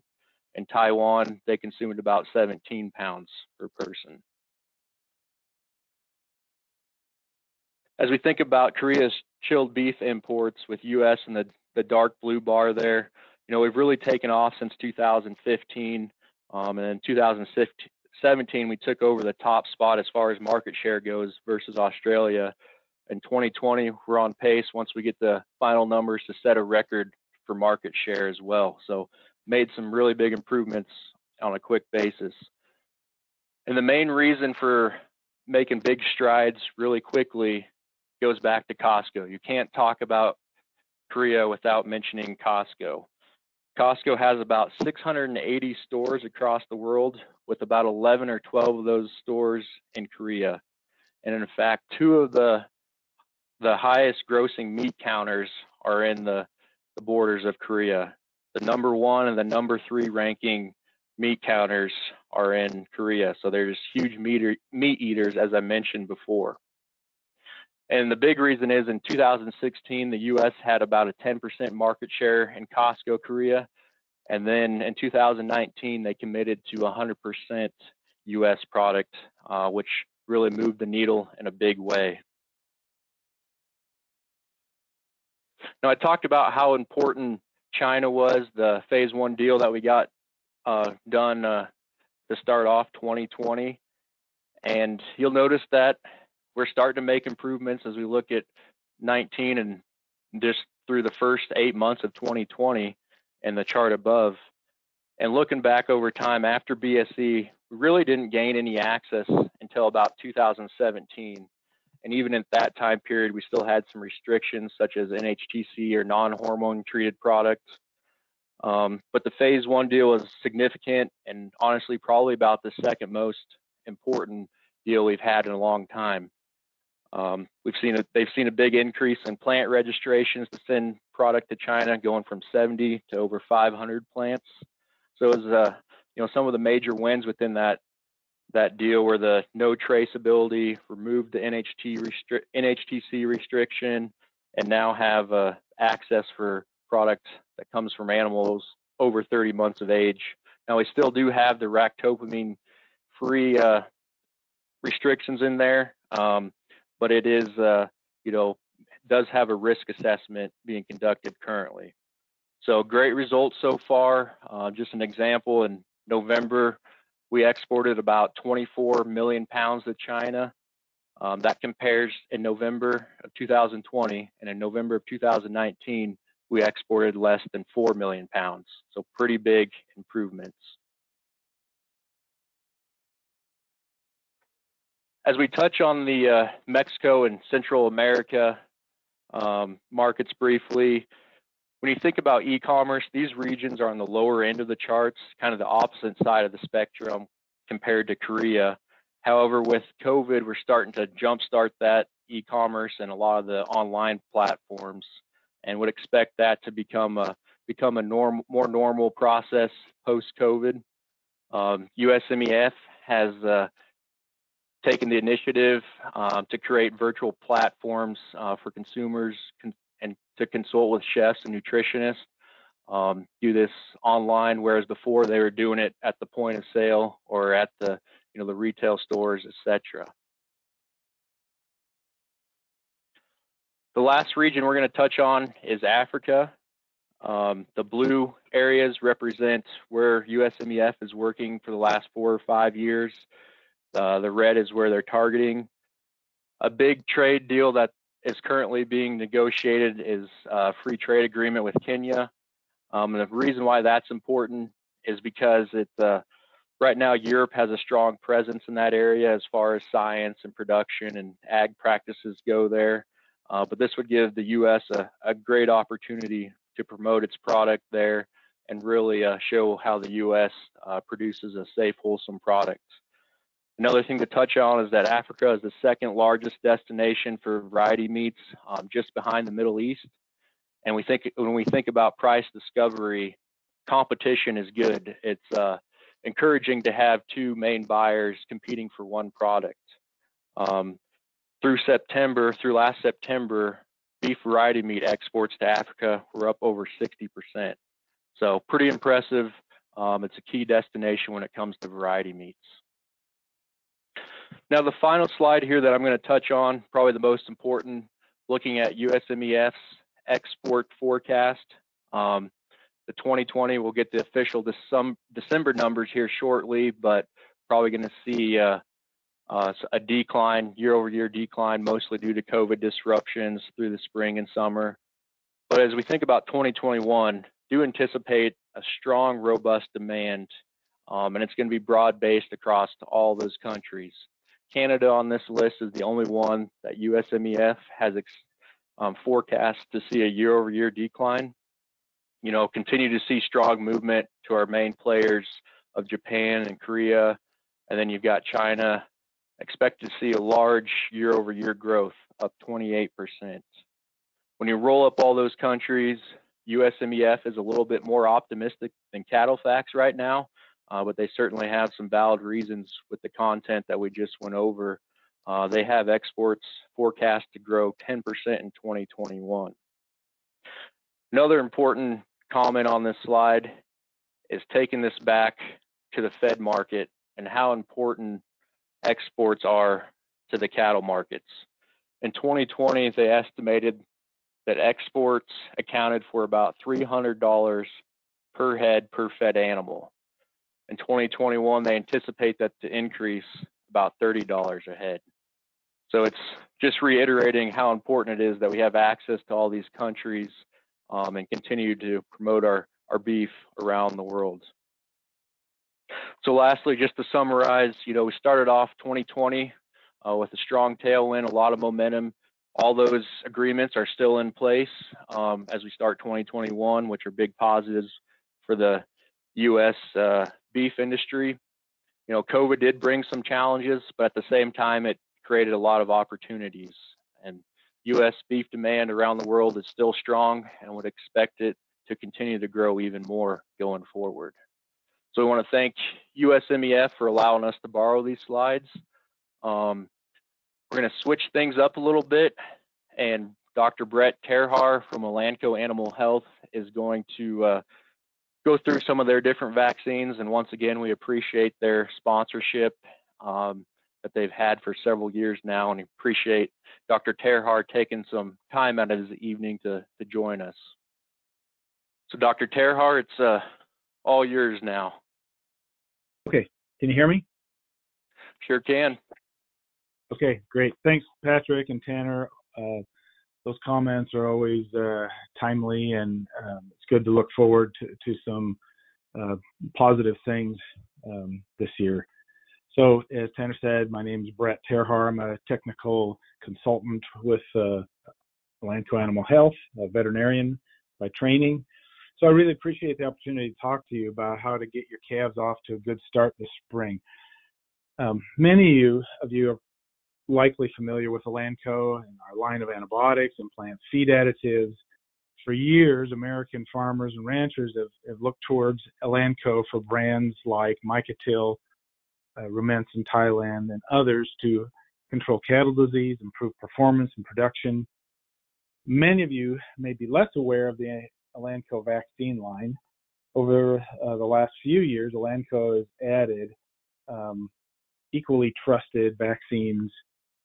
In Taiwan, they consumed about 17 pounds per person. As we think about Korea's chilled beef imports with US and the, the dark blue bar there, you know, we've really taken off since 2015. Um, and in 2017, we took over the top spot as far as market share goes versus Australia. In 2020, we're on pace once we get the final numbers to set a record for market share as well. So made some really big improvements on a quick basis. And the main reason for making big strides really quickly goes back to Costco. You can't talk about Korea without mentioning Costco. Costco has about 680 stores across the world, with about 11 or 12 of those stores in Korea. And in fact, two of the the highest grossing meat counters are in the, the borders of Korea. The number one and the number three ranking meat counters are in Korea. So there's huge meat, meat eaters, as I mentioned before. And the big reason is in 2016, the US had about a 10% market share in Costco Korea. And then in 2019, they committed to 100% US product, uh, which really moved the needle in a big way. Now, I talked about how important China was, the phase one deal that we got uh, done uh, to start off 2020. And you'll notice that we're starting to make improvements as we look at 19 and just through the first eight months of 2020 and the chart above. And looking back over time after BSE, we really didn't gain any access until about 2017. And even at that time period, we still had some restrictions such as NHTC or non-hormone treated products. Um, but the phase one deal was significant and honestly probably about the second most important deal we've had in a long time. Um, we've seen a, they've seen a big increase in plant registrations to send product to China, going from 70 to over 500 plants. So it was, uh, you know, some of the major wins within that that deal where the no traceability, removed the NHT restri NHTC restriction, and now have uh, access for product that comes from animals over 30 months of age. Now we still do have the ractopamine free uh, restrictions in there. Um, but it is, uh, you know, does have a risk assessment being conducted currently. So great results so far. Uh, just an example, in November, we exported about 24 million pounds to China. Um, that compares in November of 2020 and in November of 2019, we exported less than 4 million pounds. So pretty big improvements. As we touch on the uh, Mexico and Central America um, markets briefly, when you think about e-commerce, these regions are on the lower end of the charts, kind of the opposite side of the spectrum compared to Korea. However, with COVID, we're starting to jumpstart that e-commerce and a lot of the online platforms, and would expect that to become a become a norm, more normal process post-COVID. Um, USMEF has uh, taken the initiative um, to create virtual platforms uh, for consumers con and to consult with chefs and nutritionists um, do this online, whereas before they were doing it at the point of sale or at the you know the retail stores, etc. The last region we're going to touch on is Africa. Um, the blue areas represent where USMEF is working for the last four or five years. Uh, the red is where they're targeting. A big trade deal that is currently being negotiated is a free trade agreement with Kenya. Um, and the reason why that's important is because it uh, right now Europe has a strong presence in that area as far as science and production and ag practices go there. Uh, but this would give the U.S. A, a, great opportunity to promote its product there and really uh, show how the U.S. Uh, produces a safe, wholesome product. Another thing to touch on is that Africa is the second largest destination for variety meats, um, just behind the Middle East. And we think when we think about price discovery, competition is good. It's uh, encouraging to have two main buyers competing for one product. Um, through September, through last September, beef variety meat exports to Africa were up over 60%. So pretty impressive. Um, it's a key destination when it comes to variety meats. Now the final slide here that I'm going to touch on, probably the most important, looking at USMEF's export forecast. Um, the 2020, we'll get the official December numbers here shortly, but probably going to see uh, uh, a decline, year-over-year decline, mostly due to COVID disruptions through the spring and summer. But as we think about 2021, do anticipate a strong, robust demand, um, and it's going to be broad-based across all those countries. Canada on this list is the only one that USMEF has um, forecast to see a year-over-year decline. You know, continue to see strong movement to our main players of Japan and Korea, and then you've got China expect to see a large year-over-year growth, up 28%. When you roll up all those countries, USMEF is a little bit more optimistic than CattleFax right now, uh, but they certainly have some valid reasons with the content that we just went over. Uh, they have exports forecast to grow 10% in 2021. Another important comment on this slide is taking this back to the Fed market and how important exports are to the cattle markets. In 2020, they estimated that exports accounted for about $300 per head per fed animal. In 2021, they anticipate that to increase about $30 a head. So it's just reiterating how important it is that we have access to all these countries um, and continue to promote our, our beef around the world. So lastly, just to summarize, you know, we started off 2020 uh, with a strong tailwind, a lot of momentum. All those agreements are still in place um, as we start 2021, which are big positives for the U.S. Uh, beef industry. You know, COVID did bring some challenges, but at the same time, it created a lot of opportunities. And U.S. beef demand around the world is still strong and would expect it to continue to grow even more going forward. So we want to thank USMEF for allowing us to borrow these slides. Um, we're going to switch things up a little bit, and Dr. Brett Terhaar from Elanco Animal Health is going to uh, go through some of their different vaccines. And once again, we appreciate their sponsorship um, that they've had for several years now, and appreciate Dr. Terhaar taking some time out of his evening to, to join us. So Dr. Terhaar, it's uh, all yours now. Okay, can you hear me? Sure can. Okay, great. Thanks, Patrick and Tanner. Uh, those comments are always uh, timely, and um, it's good to look forward to, to some uh, positive things um, this year. So, as Tanner said, my name is Brett Terhaar. I'm a technical consultant with uh, Elanco Animal Health, a veterinarian by training. So I really appreciate the opportunity to talk to you about how to get your calves off to a good start this spring. Um, many of you, of you are likely familiar with Elanco and our line of antibiotics and plant feed additives. For years, American farmers and ranchers have, have looked towards Elanco for brands like Micotil, uh, Rumensin Tylan, and others to control cattle disease, improve performance and production. Many of you may be less aware of the Elanco vaccine line. Over uh, the last few years, Elanco has added um, equally trusted vaccines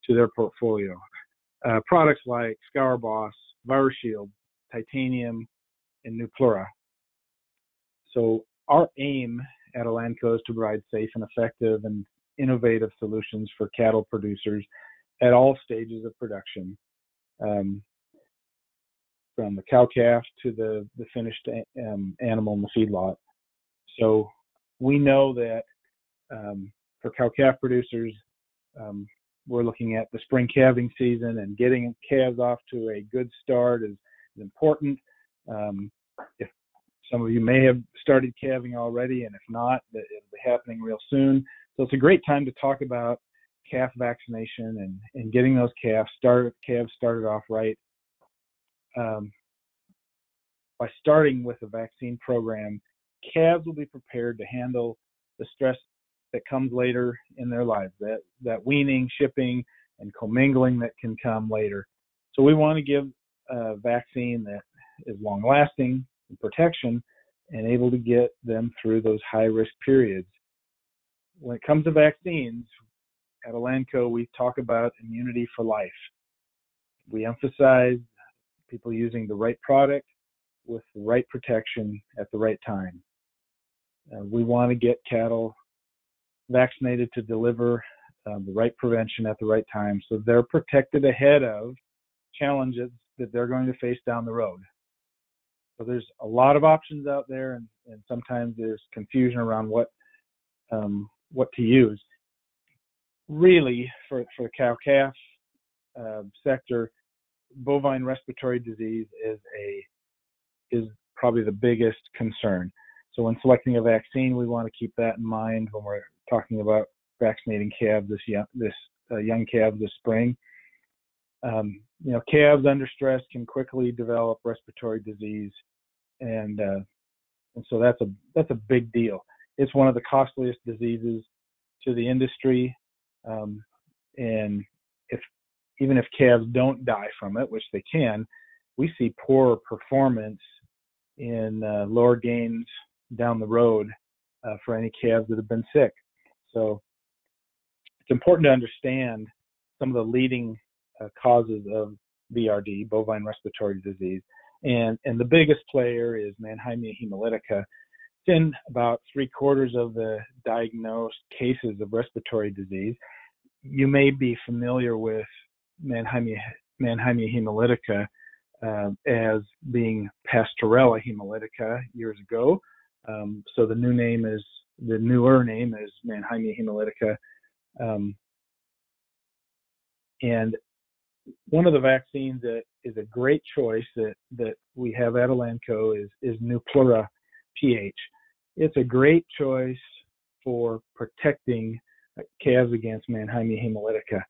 to their portfolio. Uh, products like Scour Boss, ViraShield, Titanium, and Nuplura. So our aim at Elanco is to provide safe and effective and innovative solutions for cattle producers at all stages of production. Um, from the cow calf to the, the finished um, animal in the feedlot. So we know that um, for cow calf producers, um, we're looking at the spring calving season and getting calves off to a good start is, is important. Um, if some of you may have started calving already, and if not, it'll be happening real soon. So it's a great time to talk about calf vaccination and, and getting those calves started calves started off right um, by starting with a vaccine program, calves will be prepared to handle the stress that comes later in their lives, that, that weaning, shipping, and commingling that can come later. So we want to give a vaccine that is long lasting and protection and able to get them through those high risk periods. When it comes to vaccines, at Elanco, we talk about immunity for life. We emphasize people using the right product with the right protection at the right time. Uh, we want to get cattle vaccinated to deliver um, the right prevention at the right time so they're protected ahead of challenges that they're going to face down the road. So there's a lot of options out there, and, and sometimes there's confusion around what um, what to use. Really, for for the cow calf uh, sector, bovine respiratory disease is a is probably the biggest concern. So when selecting a vaccine, we want to keep that in mind when we're talking about vaccinating calves this young this uh, young calves this spring. Um, you know, calves under stress can quickly develop respiratory disease, and uh, and so that's a that's a big deal. It's one of the costliest diseases to the industry, um, and if even if calves don't die from it, which they can, we see poor performance in uh, lower gains down the road uh, for any calves that have been sick. So it's important to understand some of the leading uh, causes of BRD, bovine respiratory disease, and and the biggest player is Mannheimia hemolytica. It's in about three quarters of the diagnosed cases of respiratory disease. You may be familiar with Mannheimia, Mannheimia hemolytica uh, as being Pasteurella hemolytica years ago. Um, so the new name is the newer name is Mannheimia hemolytica. Um, and one of the vaccines that is a great choice that, that we have at Elanco is, is Nuplura PH. It's a great choice for protecting calves against Mannheimia hemolytica.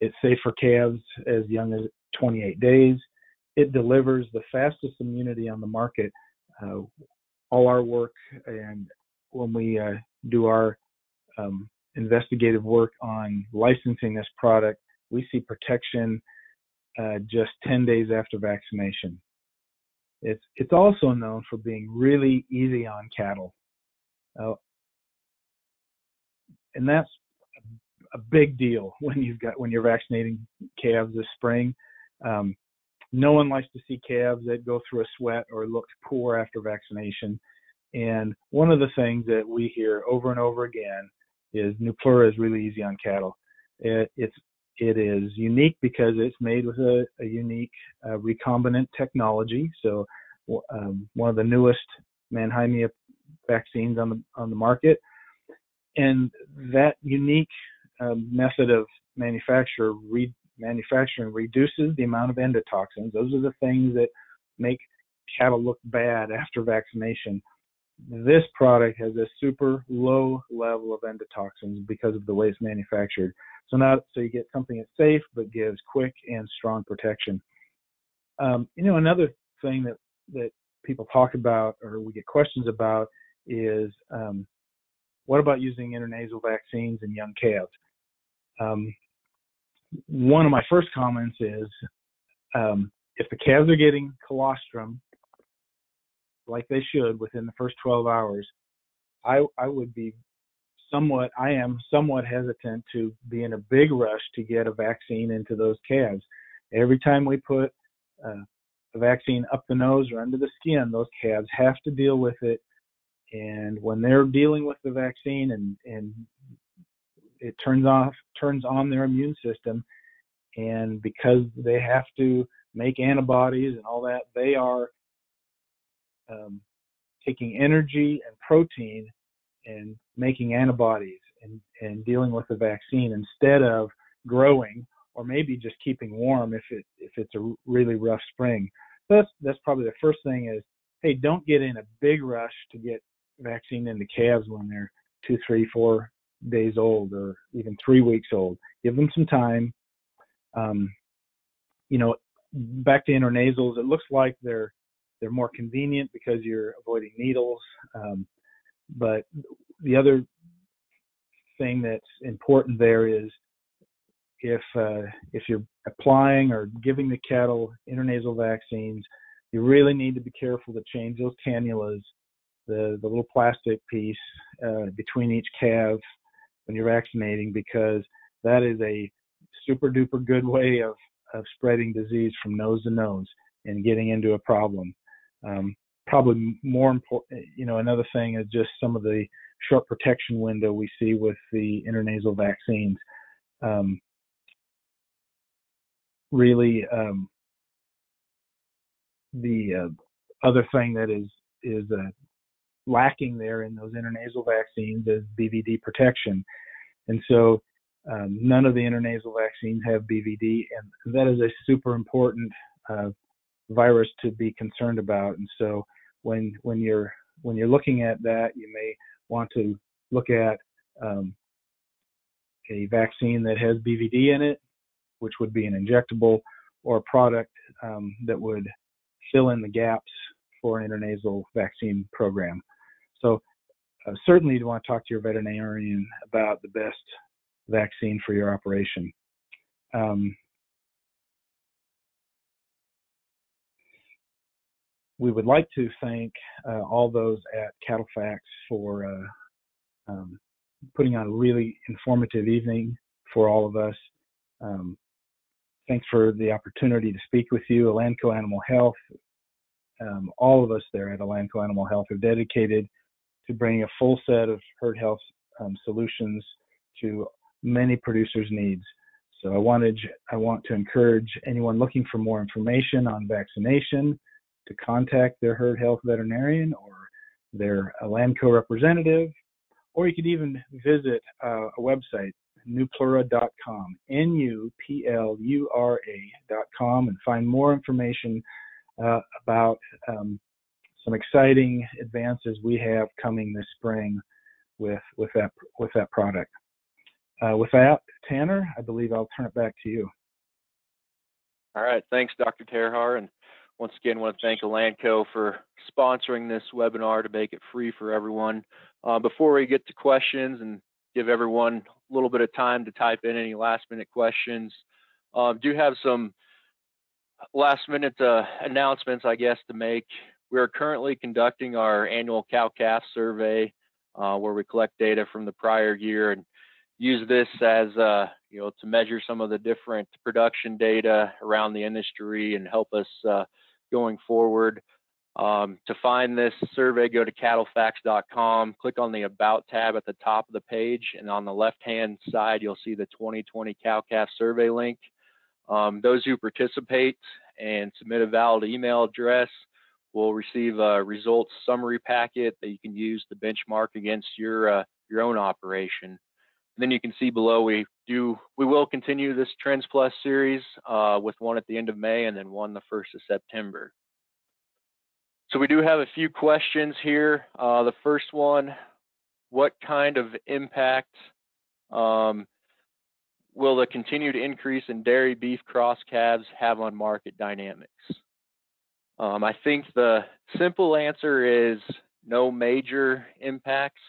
It's safe for calves as young as 28 days it delivers the fastest immunity on the market. Uh, all our work and when we uh, do our um, investigative work on licensing this product, we see protection uh, just 10 days after vaccination. It's it's also known for being really easy on cattle, uh, and that's a big deal when you've got when you're vaccinating calves this spring. Um, no one likes to see calves that go through a sweat or look poor after vaccination. And one of the things that we hear over and over again is Nuplura is really easy on cattle. It, it's it is unique because it's made with a, a unique uh, recombinant technology. So um, one of the newest Mannheimia vaccines on the on the market, and that unique um, method of manufacture re- manufacturing reduces the amount of endotoxins. Those are the things that make cattle look bad after vaccination. This product has a super low level of endotoxins because of the way it's manufactured. So not so you get something that's safe but gives quick and strong protection. Um, you know, another thing that that people talk about or we get questions about is um, what about using intranasal vaccines in young calves? Um, one of my first comments is um, if the calves are getting colostrum like they should within the first 12 hours, I I would be somewhat I am somewhat hesitant to be in a big rush to get a vaccine into those calves. Every time we put uh, a vaccine up the nose or under the skin, those calves have to deal with it. And when they're dealing with the vaccine and and it turns off turns on their immune system, and because they have to make antibodies and all that, they are um, taking energy and protein and making antibodies and, and dealing with the vaccine instead of growing or maybe just keeping warm if it if it's a really rough spring. So that's that's probably the first thing is hey don't get in a big rush to get vaccine into calves when they're two, three, four days old or even three weeks old. Give them some time. Um, you know, back to intranasals, it looks like they're they're more convenient because you're avoiding needles. Um, but the other thing that's important there is if uh, if you're applying or giving the cattle intranasal vaccines, you really need to be careful to change those cannulas, the the little plastic piece uh, between each calf when you're vaccinating, because that is a super duper good way of of spreading disease from nose to nose and getting into a problem. Um, probably more important, you know, another thing is just some of the short protection window we see with the intranasal vaccines. Um, really, um, the uh, other thing that is is uh, lacking there in those intranasal vaccines is BVD protection, and so um, none of the intranasal vaccines have BVD, and that is a super important uh, virus to be concerned about. And so when when you're when you're looking at that, you may want to look at um, a vaccine that has BVD in it, which would be an injectable, or a product um, that would fill in the gaps for an intranasal vaccine program. So uh, certainly you want to talk to your veterinarian about the best vaccine for your operation. Um, we would like to thank uh, all those at CattleFax for uh, um, putting on a really informative evening for all of us. Um, thanks for the opportunity to speak with you. Elanco Animal Health, um, all of us there at Elanco Animal Health are dedicated to bringing a full set of herd health um, solutions to many producers' needs. So I wanted I want to encourage anyone looking for more information on vaccination to contact their herd health veterinarian or their Elanco representative, or you could even visit uh, a website, nuplura.com, N-U-P-L-U-R-A.com, and find more information uh, about um, some exciting advances we have coming this spring with with that with that product. Uh, with that, Tanner, I believe I'll turn it back to you. All right, thanks, Dr. Terhaar, and once again, want to thank Elanco for sponsoring this webinar to make it free for everyone. Uh, before we get to questions and give everyone a little bit of time to type in any last minute questions, uh, do have some last minute uh, announcements, I guess, to make. We are currently conducting our annual cow-calf survey uh, where we collect data from the prior year and use this as uh, you know to measure some of the different production data around the industry and help us uh, going forward. Um, to find this survey, go to cattlefax.com, click on the About tab at the top of the page, and on the left-hand side, you'll see the 2020 cow-calf survey link. Um, those who participate and submit a valid email address will receive a results summary packet that you can use to benchmark against your uh, your own operation then you can see below we do we will continue this Trends Plus series uh, with one at the end of May and then one the first of September. So we do have a few questions here. Uh, the first one, what kind of impact um, will the continued increase in dairy beef cross calves have on market dynamics? Um, I think the simple answer is no major impacts.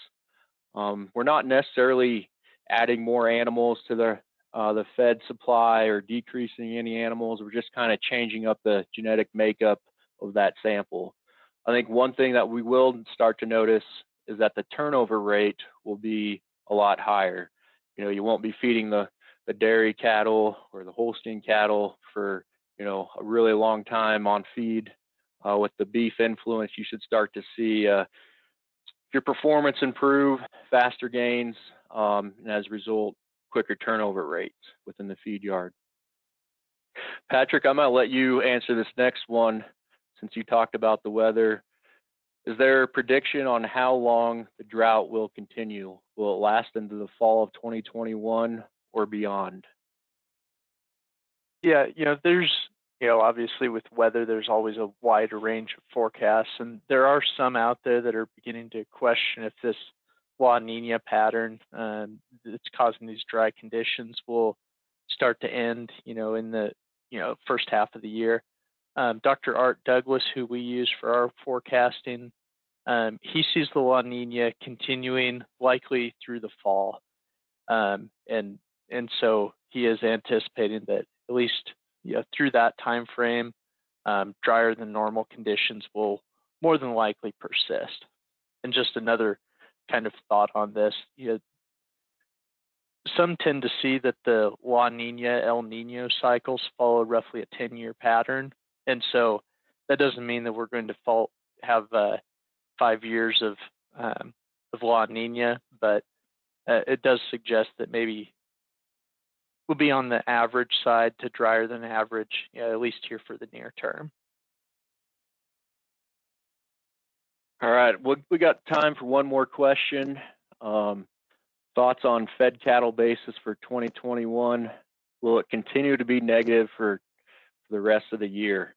Um, we're not necessarily adding more animals to the uh, the fed supply or decreasing any animals. We're just kind of changing up the genetic makeup of that sample. I think one thing that we will start to notice is that the turnover rate will be a lot higher. You know, you won't be feeding the, the dairy cattle or the Holstein cattle for, you know, a really long time on feed. Uh, with the beef influence, you should start to see uh, your performance improve, faster gains, um, and as a result, quicker turnover rates within the feed yard. Patrick, I'm going to let you answer this next one since you talked about the weather. Is there a prediction on how long the drought will continue? Will it last into the fall of 2021 or beyond? Yeah, you know, there's, you know, obviously with weather, there's always a wider range of forecasts, and there are some out there that are beginning to question if this La Nina pattern um, that's causing these dry conditions will start to end, you know, in the, you know, first half of the year. Um, Dr. Art Douglas, who we use for our forecasting, um, he sees the La Nina continuing likely through the fall. Um, and and so he is anticipating that at least you know, through that time frame, um, drier than normal conditions will more than likely persist. And just another kind of thought on this, you know, some tend to see that the La Nina El Nino cycles follow roughly a 10 year pattern. And so that doesn't mean that we're going to fall, have uh, five years of, um, of La Nina, but uh, it does suggest that maybe we'll be on the average side to drier than average, you know, at least here for the near term. All right, we, we got time for one more question. Um, thoughts on fed cattle basis for 2021? Will it continue to be negative for, for the rest of the year?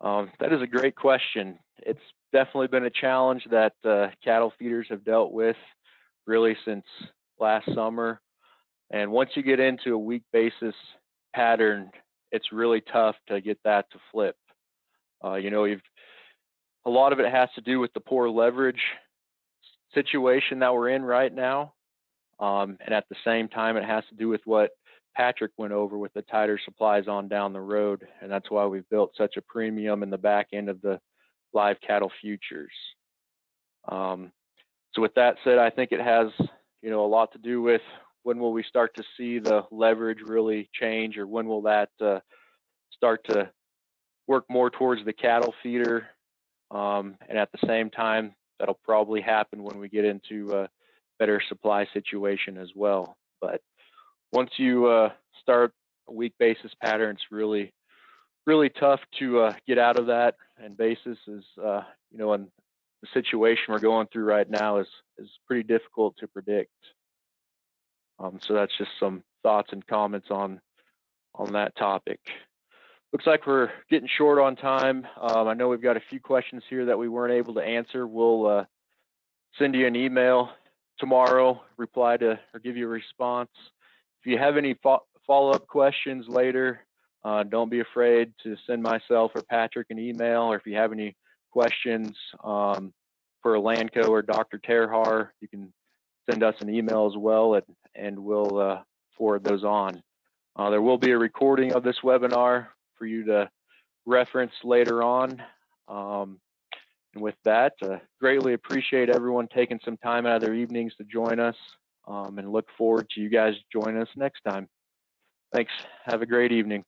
Um, that is a great question. It's definitely been a challenge that uh, cattle feeders have dealt with really since last summer. And once you get into a weak basis pattern, it's really tough to get that to flip. Uh, you know, you've a lot of it has to do with the poor leverage situation that we're in right now. Um, and at the same time, it has to do with what Patrick went over with the tighter supplies on down the road. And that's why we've built such a premium in the back end of the live cattle futures. Um, so with that said, I think it has, you know, a lot to do with when will we start to see the leverage really change or when will that uh, start to work more towards the cattle feeder um, and at the same time, that'll probably happen when we get into a better supply situation as well. But once you uh, start a weak basis pattern, it's really, really tough to uh, get out of that. And basis is, uh, you know, and the situation we're going through right now is is pretty difficult to predict. Um, so that's just some thoughts and comments on on that topic. Looks like we're getting short on time. Um, I know we've got a few questions here that we weren't able to answer. We'll uh, send you an email tomorrow, reply to or give you a response. If you have any fo follow-up questions later, uh, don't be afraid to send myself or Patrick an email, or if you have any questions um, for Elanco or Dr. Terhaar, you can send us an email as well, and, and we'll uh, forward those on. Uh, there will be a recording of this webinar for you to reference later on. Um, and with that, uh, greatly appreciate everyone taking some time out of their evenings to join us um, and look forward to you guys joining us next time. Thanks. Have a great evening.